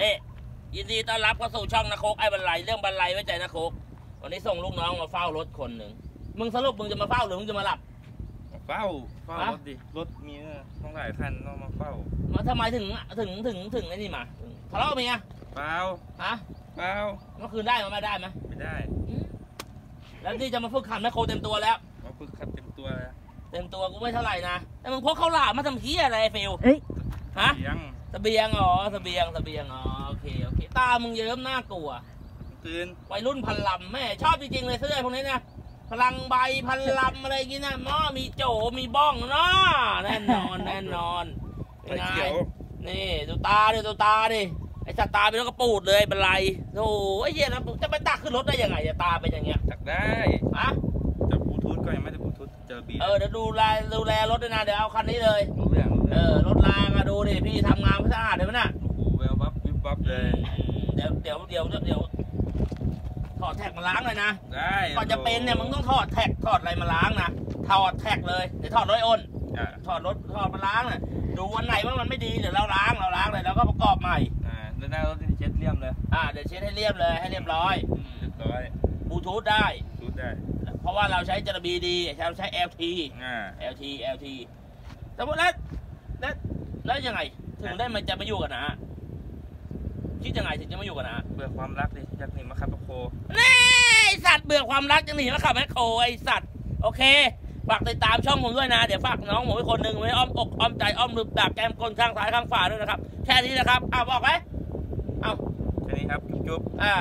นี่ยินดีต้อนรับเข้าสู่ช่องนะโคกไอ้บรรลัยเรื่องบรรลัยไว้ใจนะโคกวันนี้ส่งลูกน้องมาเฝ้ารถคนหนึ่งมึงสรุปมึงจะมาเฝ้าหรือมึงจะมาหลับ เฝ้าเฝ้าฮะ รถดิรถมีต้องหลายคันต้องมาเฝ้ามาทำไมถึงถึงถึงถึงไอ้นี่มาถึงทะเลาะกับเมียเปล่าฮะเปล่าเมื่อคืนได้มาไม่ได้ไหมไม่ได้อืมแล้วนี่จะมาฝึกขันแมคโครเต็มตัวแล้ว มาฝึกขับเต็มตัวแล้วเต็มตัวกูไม่เท่าไหร่นะแต่มึงพกข้าวหลามมาทำเพี้ยอะไรไอ้ฟิลเอ้ย ฮะเสียง เสบียงอ๋อเสบียงเสบียงอ๋อโอเคโอเคตามึงเยิ้มน่ากลัวตื่นวัยรุ่นพันลำแม่ชอบจริงๆเลยเสื้อพวกนี้นะพลังใบพันลำอะไรอย่างงี้นะม้อมีโจมีบ้องเนาะแน่นอนแน่นอนไฟเป็นไงเขียวนี่ดูตาดิดูตาดิไอ้สัตว์ตาเป็นนกกระปูดเลยเป็นไรโอ้ไอ้เหี้ยนะจะไปตักขึ้นรถได้ยังไงอะตาเป็นอย่างเงี้ยจักได้อะจะบลูทูธก็ยังไม่ได้บลูทูธเจอบีเออเดี๋ยวดูแลดูแลรถด้วยนะเดี๋ยวเอาคันนี้เลยรู้เรื่องรู้เอเรื่องอรถรางอะดู เลยเดี๋ยวเดี๋ยวเดี๋ยวเดี๋ยวถอดแท็กมาล้างเลยนะได้ก่อนจะเป็นเนี่ยมึงต้องถอดแท็กถอดอะไรมาล้างนะถอดแท็กเลยเดี๋ยวถอดรถไอ้อ้นอ่าถอดรถถอดมาล้างน่ะดูวันไหนว่ามันไม่ดีเดี๋ยวเราล้างเราล้างเลยแล้วก็ประกอบใหม่อ่าด้านหน้ารถนี่เช็ดเลี่ยมเลยอ่าเดี๋ยวเช็ดให้เรียบเลยให้เรียบร้อยเรียบร้อยบลูทูธได้ทูธได้ เพราะว่าเราใช้จระบีดีเราใช้ LT อ่า LT LT แต่ว่าแล้วแล้วแล้วยังไงถึงได้มันจะมาอยู่กันนะ คิดยังไงถึงจะมาอยู่กันนะเบื่อความรักดิอยากหนีมาขับรถโคแน่ไอสัตว์เบื่อความรักจะหนีมาขับแมคโครไอสัตว์โอเคฝากติดตามช่องผมด้วยนะ เดี๋ยวฝากน้องผมอีกคนหนึ่งไว้อ้อมอกอ้อมใจอ้อมลืมดาบแก้มก้นข้างซ้ายข้างขวาด้วยนะครับ แค่นี้นะครับอ้าวบอกไหมแค่นี้ครับ จุ๊บๆอ่า